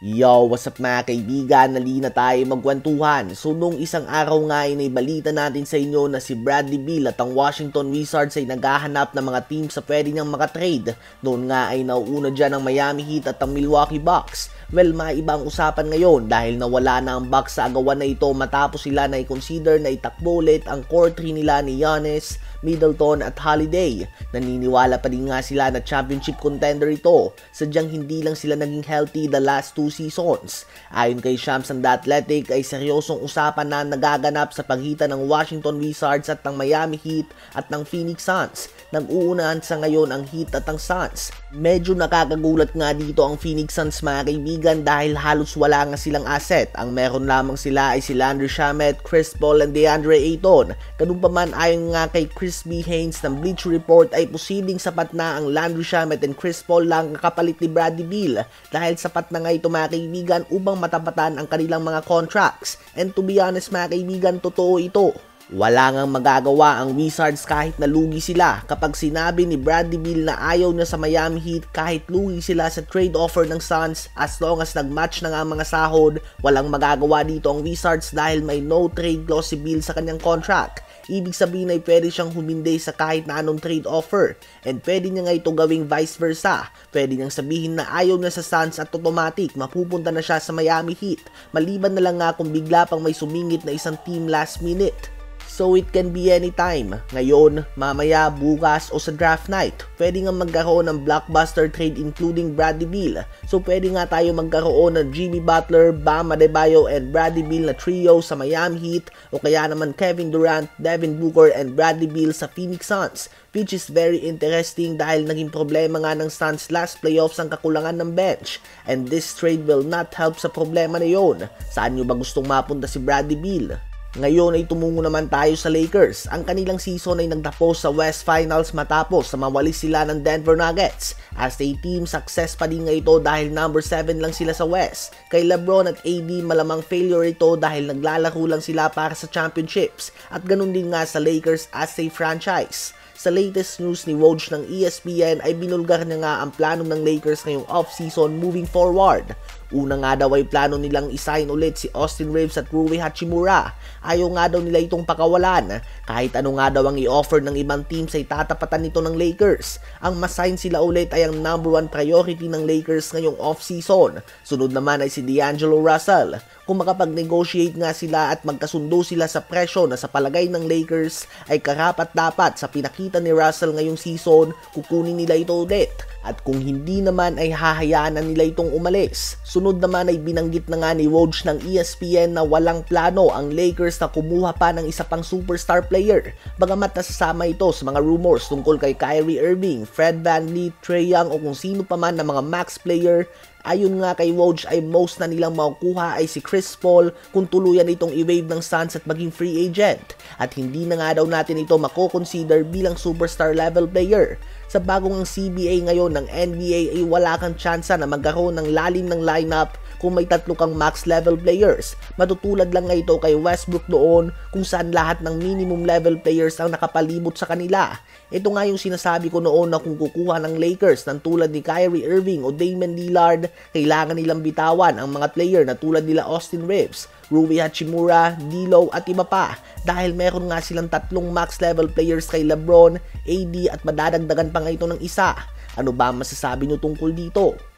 Yo, what's up mga kaibigan? Nali na tayo magkwentuhan. So nung isang araw nga ay balita natin sa inyo na si Bradley Beal at ang Washington Wizards ay naghahanap ng mga team sa pwede niyang makatrade. Noon nga ay nauuna dyan ang Miami Heat at ang Milwaukee Bucks. Well, maibang usapan ngayon dahil nawala na ang Bucks sa agawan na ito matapos sila na i-consider na itakbo ulit ang core 3 nila ni Giannis, Middleton at Holiday. Naniniwala pa din nga sila na championship contender ito, sadyang hindi lang sila naging healthy the last two seasons. Ayon kay Shams and The Athletic ay seryosong usapan na nagaganap sa pagitan ng Washington Wizards at ng Miami Heat at ng Phoenix Suns. Nag-uunahan sa ngayon ang Heat at ang Suns. Medyo nakakagulat nga dito ang Phoenix Suns mga kaibigan dahil halos wala nga silang asset. Ang meron lamang sila ay si Landry Shamet, Chris Paul and DeAndre Ayton. Ganun pa man ayon nga kay B. Haynes ng Bleacher Report ay posibleng sapat na ang Landry Shamet and Chris Paul lang kapalit ni Bradley Beal dahil sapat na nga ito mga kaibigan upang matapatan ang kanilang mga contracts. And to be honest mga kaibigan, totoo ito. Wala ngang magagawa ang Wizards kahit na lugi sila kapag sinabi ni Bradley Beal na ayaw niya sa Miami Heat kahit lugi sila sa trade offer ng Suns as long as nagmatch na nga mga sahod, walang magagawa dito ang Wizards dahil may no trade clause si Beal sa kanyang contract. Ibig sabihin ay pwede siyang humindi sa kahit na anong trade offer and pwede niya nga ito gawing vice versa. Pwede niyang sabihin na ayaw niya sa Suns at automatic mapupunta na siya sa Miami Heat maliban na lang nga kung bigla pang may sumingit na isang team last minute. So it can be anytime. Ngayon, mamaya, bukas o sa draft night. Pwede nga magkaroon ng blockbuster trade including Bradley Beal. So pwede nga tayo magkaroon ng Jimmy Butler, Bam Adebayo and Bradley Beal na trio sa Miami Heat o kaya naman Kevin Durant, Devin Booker and Bradley Beal sa Phoenix Suns which is very interesting dahil naging problema nga ng Suns last playoffs ang kakulangan ng bench and this trade will not help sa problema na yon. Saan nyo ba gustong mapunta si Bradley Beal? Ngayon ay tumungo naman tayo sa Lakers. Ang kanilang season ay nagtapos sa West Finals matapos sa mawali sila ng Denver Nuggets. As a team, success pa din nga ito dahil number 7 lang sila sa West. Kay Lebron at AD malamang failure ito dahil naglalaro lang sila para sa championships. At ganun din nga sa Lakers as a franchise. Sa latest news ni Woj ng ESPN ay binulgar niya nga ang plano ng Lakers ngayong off-season moving forward. Una nga daw ay plano nilang isign ulit si Austin Reeves at Rui Hachimura. Ayaw nga daw nila itong pakawalan. Kahit ano nga daw ang i-offer ng ibang teams ay tatapatan nito ng Lakers. Ang masign sila ulit ay ang number one priority ng Lakers ngayong off-season. Sunod naman ay si D'Angelo Russell. Kung makapag-negotiate nga sila at magkasundo sila sa presyo na sa palagay ng Lakers ay karapat dapat sa pinakita ni Russell ngayong season, kukunin nila ito ulit. At kung hindi naman ay hahayaan na nila itong umalis. Sunod naman ay binanggit na nga ni Woj ng ESPN na walang plano ang Lakers na kumuha pa ng isa pang superstar player. Bagamat nasasama ito sa mga rumors tungkol kay Kyrie Irving, Fred VanVleet, Trey Young o kung sino pa man na mga max player Ayon nga kay Woj ay most na nilang makukuha ay si Chris Paul kung tuluyan itong i-wave ng Suns at maging free agent. At hindi na nga daw natin ito mako-consider bilang superstar level player. Sa bagong CBA ngayon ng NBA ay wala kang tsansa na magkaroon ng lalim ng lineup kung may tatlo kang max level players. Matutulad lang ito kay Westbrook doon kung saan lahat ng minimum level players ang nakapalibot sa kanila. Ito nga yung sinasabi ko noon na kung kukuha ng Lakers ng tulad ni Kyrie Irving o Damian Lillard, kailangan nilang bitawan ang mga player na tulad nila Austin Reeves, Rui Hachimura, D'Lo at iba pa dahil meron nga silang tatlong max level players kay LeBron, AD at madadagdagan pa nga ito ng isa. Ano ba masasabi nyo tungkol dito?